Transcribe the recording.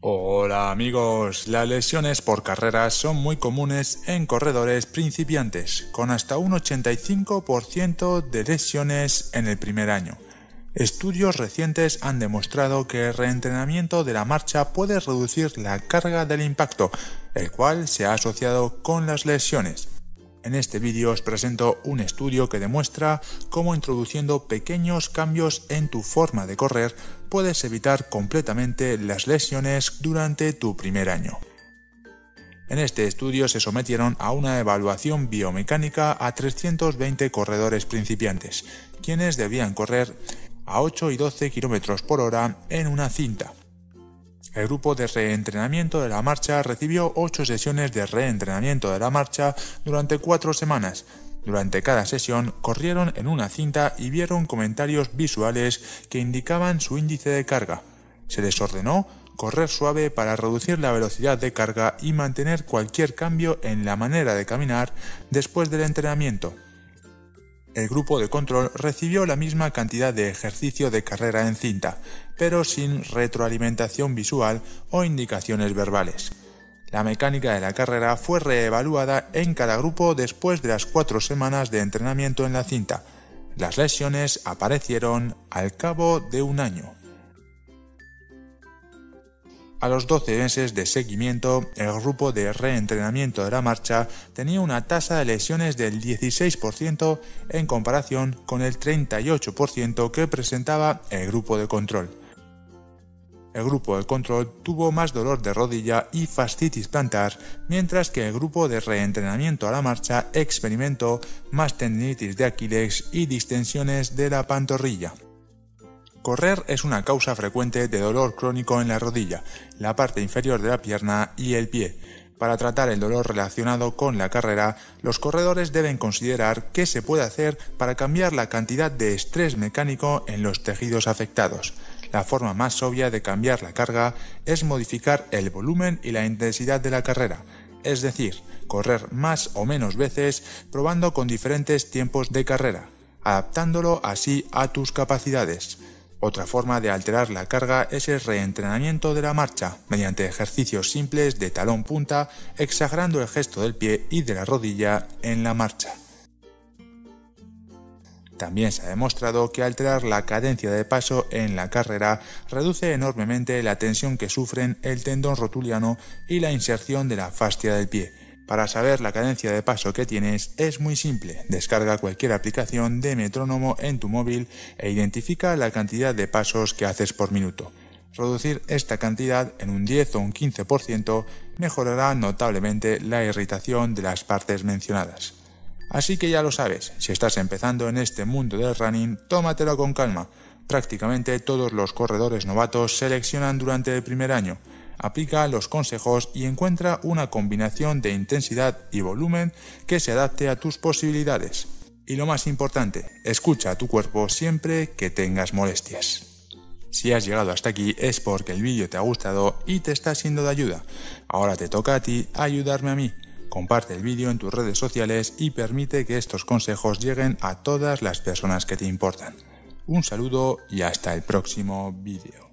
Hola amigos, las lesiones por carreras son muy comunes en corredores principiantes, con hasta un 85% de lesiones en el primer año. Estudios recientes han demostrado que el reentrenamiento de la marcha puede reducir la carga del impacto, el cual se ha asociado con las lesiones. En este vídeo os presento un estudio que demuestra cómo introduciendo pequeños cambios en tu forma de correr puedes evitar completamente las lesiones durante tu primer año. En este estudio se sometieron a una evaluación biomecánica a 320 corredores principiantes, quienes debían correr a 8 y 12 km por hora en una cinta. El grupo de reentrenamiento de la marcha recibió 8 sesiones de reentrenamiento de la marcha durante 4 semanas. Durante cada sesión corrieron en una cinta y vieron comentarios visuales que indicaban su índice de carga. Se les ordenó correr suave para reducir la velocidad de carga y mantener cualquier cambio en la manera de caminar después del entrenamiento el grupo de control recibió la misma cantidad de ejercicio de carrera en cinta, pero sin retroalimentación visual o indicaciones verbales. La mecánica de la carrera fue reevaluada en cada grupo después de las cuatro semanas de entrenamiento en la cinta. Las lesiones aparecieron al cabo de un año. A los 12 meses de seguimiento, el grupo de reentrenamiento de la marcha tenía una tasa de lesiones del 16% en comparación con el 38% que presentaba el grupo de control. El grupo de control tuvo más dolor de rodilla y fascitis plantar, mientras que el grupo de reentrenamiento a la marcha experimentó más tendinitis de Aquiles y distensiones de la pantorrilla. Correr es una causa frecuente de dolor crónico en la rodilla, la parte inferior de la pierna y el pie. Para tratar el dolor relacionado con la carrera, los corredores deben considerar qué se puede hacer para cambiar la cantidad de estrés mecánico en los tejidos afectados. La forma más obvia de cambiar la carga es modificar el volumen y la intensidad de la carrera, es decir, correr más o menos veces probando con diferentes tiempos de carrera, adaptándolo así a tus capacidades. Otra forma de alterar la carga es el reentrenamiento de la marcha, mediante ejercicios simples de talón punta, exagerando el gesto del pie y de la rodilla en la marcha. También se ha demostrado que alterar la cadencia de paso en la carrera reduce enormemente la tensión que sufren el tendón rotuliano y la inserción de la fascia del pie, para saber la cadencia de paso que tienes es muy simple. Descarga cualquier aplicación de metrónomo en tu móvil e identifica la cantidad de pasos que haces por minuto. Reducir esta cantidad en un 10 o un 15% mejorará notablemente la irritación de las partes mencionadas. Así que ya lo sabes, si estás empezando en este mundo del running, tómatelo con calma. Prácticamente todos los corredores novatos seleccionan durante el primer año aplica los consejos y encuentra una combinación de intensidad y volumen que se adapte a tus posibilidades. Y lo más importante, escucha a tu cuerpo siempre que tengas molestias. Si has llegado hasta aquí es porque el vídeo te ha gustado y te está siendo de ayuda. Ahora te toca a ti ayudarme a mí. Comparte el vídeo en tus redes sociales y permite que estos consejos lleguen a todas las personas que te importan. Un saludo y hasta el próximo vídeo.